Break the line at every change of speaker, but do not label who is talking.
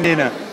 dinner.